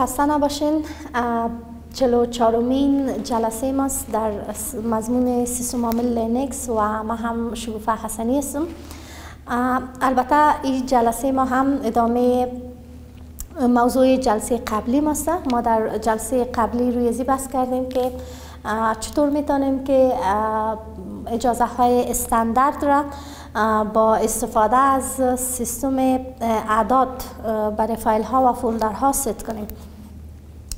خسته نباشین. چلو چهارمین جلسه ماست در مضمون سیستم عامل لینکس و ما هم شگوفه حسنی هستم. البته این جلسه ما هم ادامه موضوع جلسه قبلی ماست ما در جلسه قبلی روی زی بس کردیم که چطور می‌تونیم که اجازه های استاندارد را با استفاده از سیستم اعداد برای فایل ها و folder ها ست کنیم.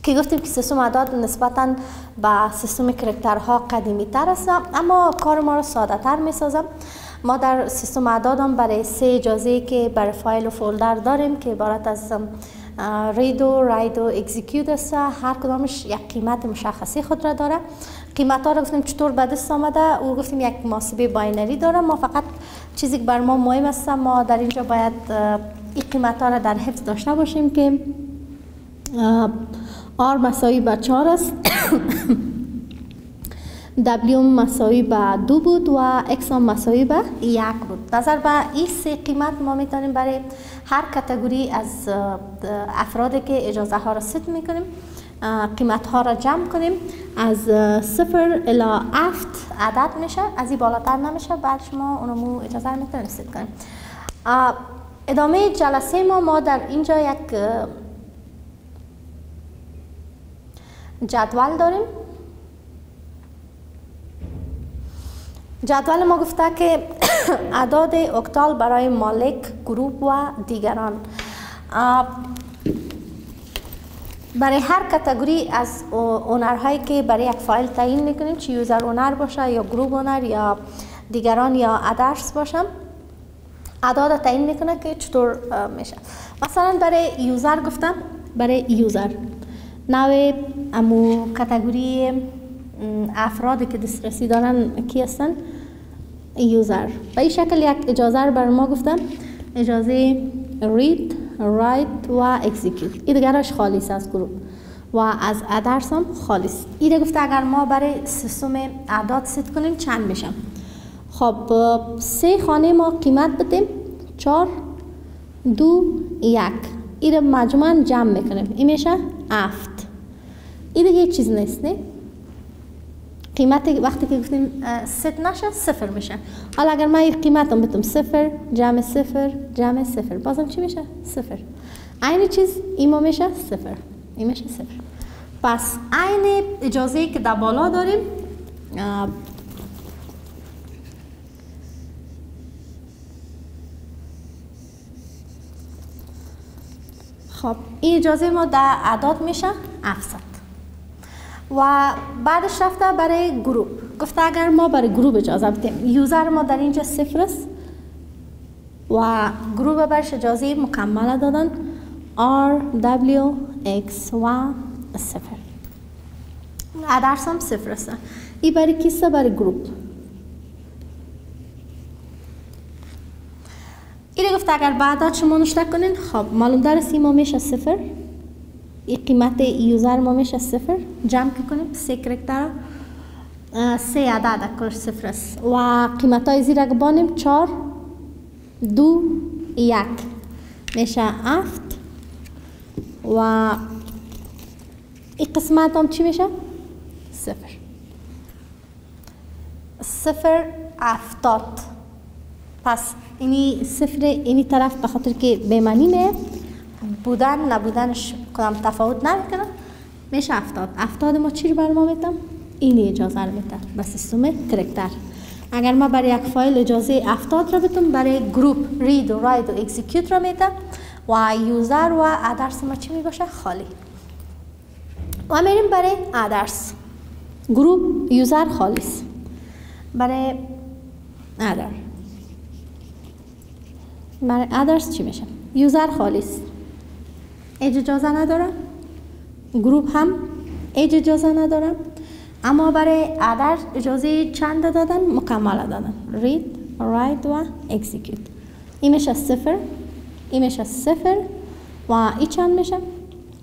که گفتیم که سیستم اعداد نسبتا به سیستم character ها قدیمی تر است اما کار ما رو ساده تر می سازه ما در سیستم اعداد هم برای سه اجازه که برای فایل و folder داریم که عبارت از read و write و execute است. هر کدامش یک قیمت مشخصی خود را داره. قیمت ها رو گفتیم چطور به دست آمده؟ او گفتیم یک محاسبه binary داره. ما فقط چیزی که بر ما مهم است ما در اینجا باید این قیمت ها را در حفظ داشته باشیم که آر مساوی به 4 است. W مساوی به دو بود و X هم مساوی به یک بود. نظر به این سه قیمت ما می‌تونیم برای هر کتگوری از افرادی که اجازه ها را ست می‌کنیم قیمت ها را جمع کنیم. از صفر الی افت عدد میشه. از این بالاتر نمیشه. بعد شما اونمو اجازه می‌تونیم ست کنیم. ادامه جلسه ما ما در اینجا یک جدول داریم. جدول ما گفته که اعداد اکتال برای مالک گروپ و دیگران. برای هر category از owner هایی که برای یک فایل تعیین می‌کنیم چی user owner باشه یا group owner یا دیگران یا others باشه اعداد تعیین می‌کنه که چطور میشه. مثلا برای user گفتم برای user. نوع امو category افرادی که دسترسی دارن کی هستن؟ user. به این شکل یک اجازه رو بر ما گفتم اجازه read write و execute. این دیگرش خالیس از گروه. و از ادرس هم خالیس این گفته اگر ما برای سیستم اعداد ست کنیم چند میشم خب سه خانه ما قیمت بدیم. چار دو یک. این مجموعا جمع می‌کنیم. این میشه افت این دیگه چیز نیست نه قیمت وقتی که گفتیم ست نشه صفر میشه حالا اگر من این قیمت هم بتم صفر جمع صفر جمع صفر بازم چی میشه صفر عین چیز ایما میشه صفر این میشه صفر پس عین اجازه که در بالا داریم خب این اجازه ما در اعداد میشه افصد و بعدش رفته برای group. گفته اگر ما برای group اجازه بدیم user ما در اینجا صفر است و group برش اجازه مکمل دادن. R W X و صفر. others هم صفر است. این برای کیسته برای group. این گفته اگر به عدد شما نشته کنین خب معلوم در سیما میشه صفر. قیمت یوزر ما میشه صفر. جمع کنیم سه کرکتر. سه عدد کلش صفر است. و قیمت های زیر بانیم چار دو یک. میشه افت و این قسمت هم چی میشه؟ صفر. صفر افتاد پس اینی صفر اینی طرف به خاطر که بیمنی بودن نبودنش کدام تفاوت نمی‌کنه. میشه افتاد افتاد ما چی رو بر ما میتم این اجازه رو میتم به سیستم کرکتر اگر ما برای یک فایل اجازه افتاد را بتم برای گروپ رید و راید و اکزیکیوت را میتم و یوزر و ادرس ما چی می‌باشه؟ خالی. و میریم برای ادرس گروپ یوزر خالیست برای ادر برای ادرس چی میشه؟ یوزر خالیست اجازه نداره گروپ هم اجازه نداره اما برای ادر اجازه چند دادن مکمل دادن read write و execute. این میشه صفر. این میشه صفر و این چند میشه؟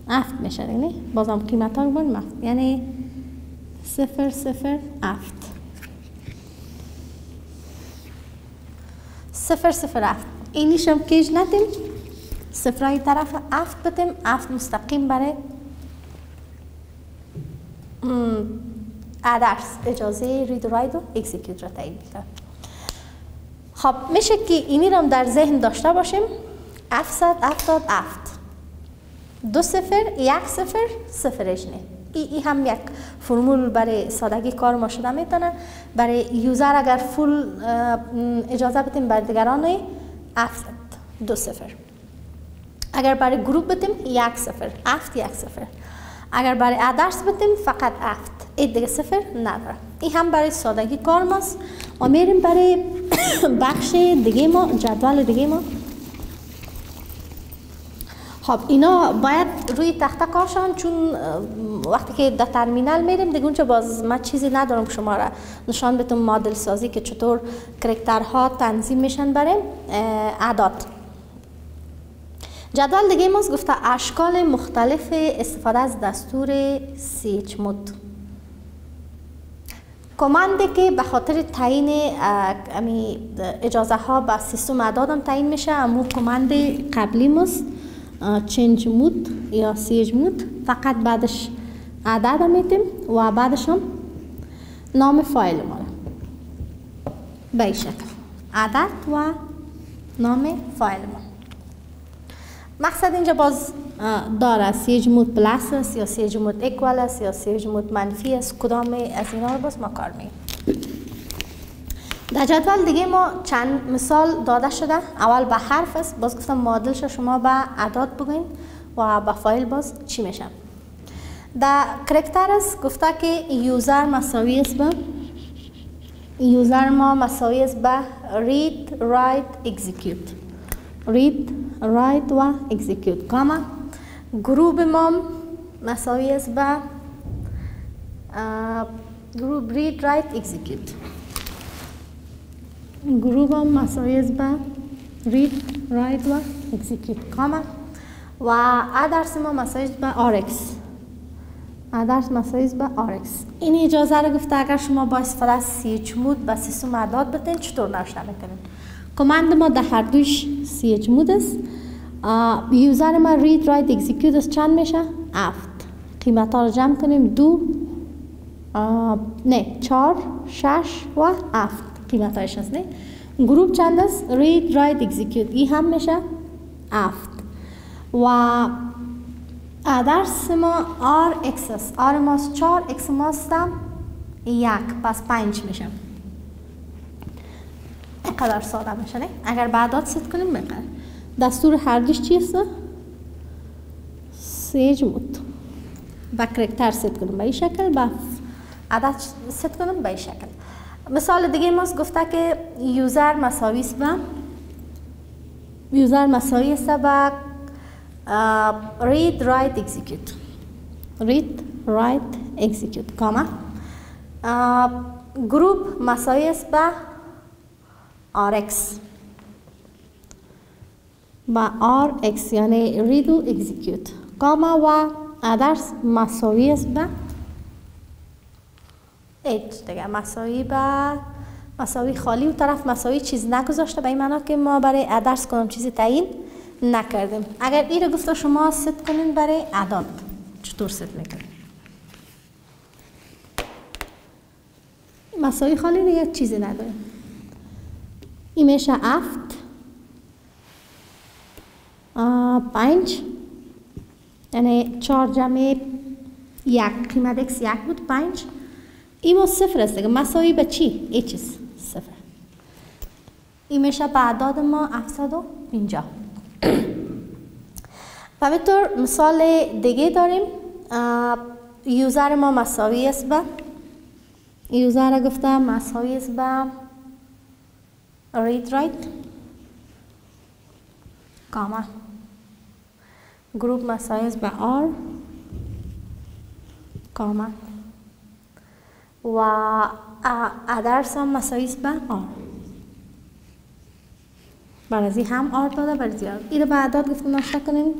افت میشه. یعنی بازم قیمت ها رو یعنی صفر صفر افت صفر صفر افت اینیش هم کیج ندیم. صفرای طرف افت بتیم افت مستقیم برای ادرس اجازه رید و راید و اکزیکیوت را تعیین کرد خب میشه که اینی رو در ذهن داشته باشیم. افصد افتاد افت دو صفر یک صفر صفر اجنه ای, ای هم یک فرمول برای سادگی کار ما شده می‌تونه. برای یوزر اگر فول اجازه بتیم بر دیگران افت دو صفر. اگر برای گروپ بتیم یک صفر. افت یک صفر. اگر برای ادرس بتیم فقط افت ای دیگه صفر نداره. این هم برای سادگی کار ماست. و میریم برای بخش دیگه ما جدول دیگه ما. خب اینا باید روی تخته کارشان چون وقتی که در ترمینال میریم دیگه اونجا باز ما چیزی ندارم شما را نشان بتون مدل سازی که چطور کرکترها تنظیم میشن برای اعداد جدول دیگه ماست گفته اشکال مختلف استفاده از دستور سیچ مود. کماندی که به خاطر تعیین اجازه ها به سیستم اعداد تعیین میشه امو کماند قبلی ماست change mode یا chmod. فقط بعدش عدد میتیم و بعدش هم نام فایل ما به شکل. عدد و نام فایل ما مقصد اینجا باز داره chmod plus است یا chmod equal است یا chmod منفی است؟ کدام از اینا رو باز ما کار می در جدول دیگه ما چند مثال داده شده. اول به حرف است. باز گفتم معادلش شما به اعداد بگوین و به فایل باز چی میشه. در کرکتر است. گفته که یوزر مساوی است به یوزر ما مساوی است به read write execute. read write و execute کاما گروه ما مساوی است به گروه read write execute. گروه هم مساوی است به read write و execute کاما و ادرس ما مساوی است به rx ادرس مساوی است به rx این اجازه رو گفته اگر شما با استفاده از سی مود به سیستم اعداد بتین چطور نوشته می‌کنین کماند ما در هر دوش سی اچ مود است یوزر ما رید رایت اکزیکیوت است چند میشه؟ افت قیمت ها رو جمع کنیم دو نه چار شش و افت قیمت هایش هست نه گروپ چند است؟ رید رایت اکزیکیوت ای هم میشه افت و درس ما آر اکس است آر ماست چار اکس ماست یک پس پنج میشه اینقدر ساده میشه نه؟ اگر بعدات ست کنیم بقدر دستور هردیش چیست chmod با character set کنیم به این شکل با عدد ست کنیم به این شکل. مثال دیگه ماست گفته که user مساوی است به user مساوی است به read write execute. read write execute. comma group مساوی است به rx. با rx یعنی read و execute. کاما و ادرس مساوی است به h دیگه. مساوی به مساوی خالی و طرف مساوی چیز نگذاشته. به این معنا که ما برای ادرس کنم چیزی تعیین نکردیم. اگر این رو گفته شما ست کنین برای اعداد چطور ست می‌کنین؟ مساوی خالی دیگه چیزی نداریم. میشه افت پنج. یعنی چهار جمع یک. قیمت اکس یک بود پنج. این ما صفر است دیگه. مساوی به چی؟ چیز صفر. این میشه به اعداد ما افصد و پینجا و همینطور مثال دیگه داریم. یوزر ما مساوی است به؟ یوزر گفتم مساوی است به read write کاما گروپ مساوی است به r. کاما و ادرس هم مساوی است به r. برای هم آر داده برای زیاد این به اعداد گفتم ناشته کنین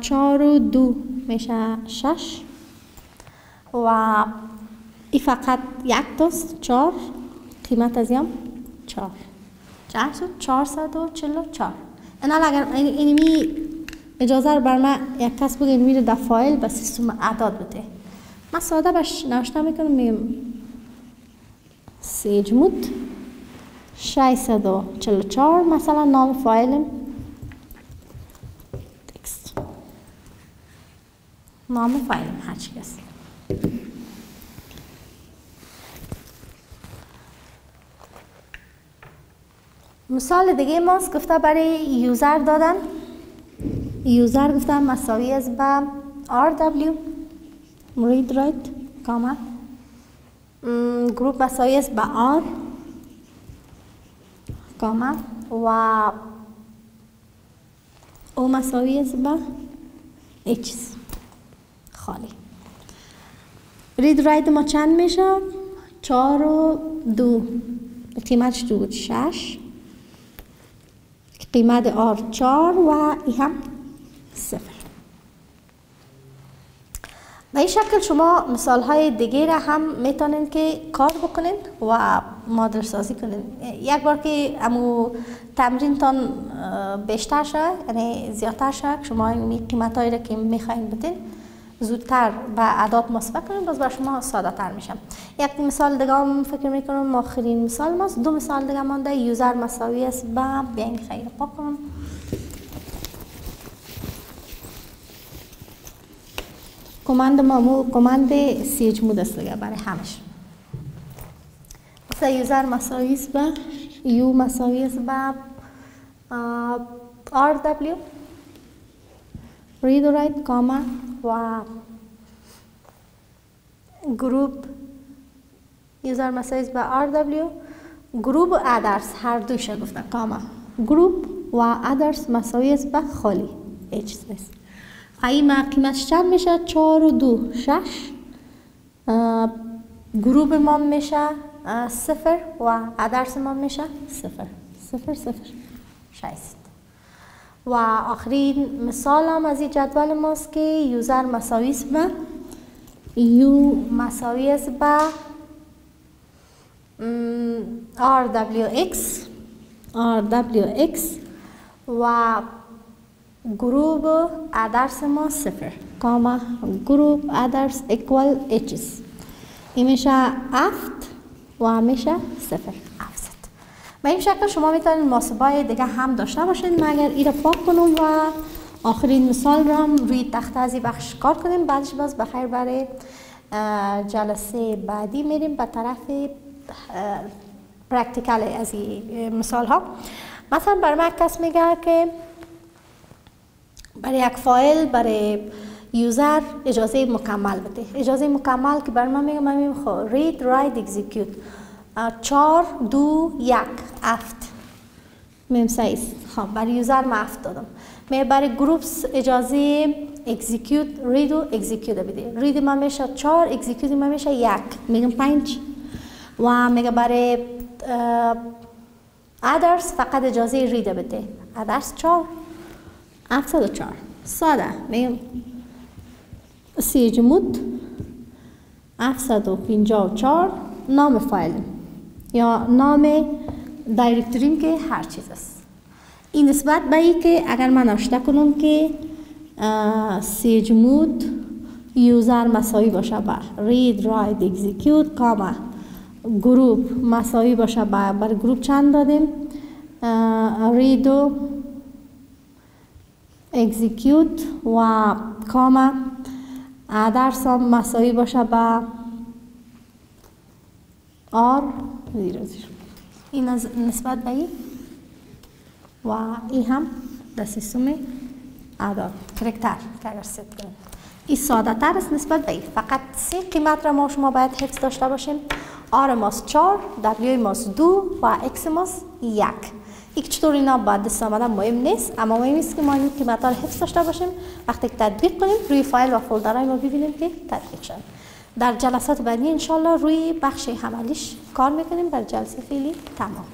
چار و دو میشه شش و ای فقط یک تاست چار قیمت از یم چهار. شد؟ چهار. صد و اینا اگر اینمی اجازه رو بر من یک کس بگه میره در فایل به سیستم اعداد بده. من ساده بش نوشته می‌کنم میم سیجمود 644 مثلا نام فایلم. تکست نام فایلم هر چی مثال دیگه ماست گفته برای یوزر دادن. یوزر گفتم مساوی است به RW read write کامل گروپ مساوی است به R. کامل و او مساوی است به H. خالی. رید رایت ما چند میشه؟ چهار و دو. قیمتش دو بود. شش. قیمت آر چهار و ای هم صفر. به این شکل شما مثال های دیگه را هم می‌تونین که کار بکنین و مادر سازی کنین یک بار که امو تمرین تان بیشتر شد یعنی زیادتر شد شما این قیمت هایی را که می‌خواین بدین زودتر به عداد مثبت کنیم باز بر شما ساده تر میشم. یک مثال دیگه هم فکر می‌کنم آخرین مثال ماست. دو مثال دیگه مانده. یوزر مساوی است به بیاین خیلی پاک کنم command ما همو command chmod است دیگه برای همش. مثلا user مساوی است به U مساوی است به R W. Read write کاما و group user مساوی است به RW group و others هر دوش گفتن کاما group و others مساوی است به خالی هیچ نیست ما قیمتش چند میشه چهار و دو شش. گروپ ما میشه صفر و ادرس ما میشه صفر. صفر صفر. شایست و آخرین مثال هم از این جدول ماست که یوزر مساوی است به یو مساوی است به RWX RWX و گروپ ادرس ما صفر. کاما گروپ ادرس اکوال اچس این میشه افت و میشه صفر. به این شکل شما می‌تونید محاسبه دیگه هم داشته باشید مگر این پاک کنم و آخرین مثال را هم روی تخته از بخش کار کنیم بعدش باز بخیر برای جلسه بعدی میریم به طرف پرکتیکل از این مثال ها مثلا برای من کس میگه که برای یک فایل برای یوزر اجازه مکمل بده. اجازه مکمل که برای من میگه من میگم read write execute. چار دو یک افت میم سایز خب برای یوزر ما افت دادم. می برای گروپس اجازه اکزیکیوت رید و اکزیکیوت بده رید ما میشه چار اکزیکیوت ما میشه یک. میگم پنج. و میگه برای ادرس فقط اجازه رید بده. ادرس چار افت و چار ساده. میگم سی جمود افت و پینجا و چار نام فایل. یا نام دایرکتوریم که هر چیز است. این نسبت به ای که اگر من نوشته کنم که chmod user مساوی باشه با read write execute کاما group مساوی باشه با بر group چند دادیم؟ read و execute و کاما others مساوی باشه با R زیر زیر این از نسبت به این؟ و این هم در سیستم اعداد character که ست کنیم این ساده تر است نسبت به این. فقط سه قیمت را ما شما باید حفظ داشته باشیم. R ماست چار W ماست دو و X ماست یک. یک چطور اینا باید دست آمدن مهم نیست اما مهم است که ما این قیمت ها حفظ داشته باشیم. وقتی که تطبیق کنیم روی فایل و folder های ما ببینیم که تطبیق شد در جلسات بعدی انشالله روی بخش عملیش کار می‌کنیم. بر جلسه فعلی تمام.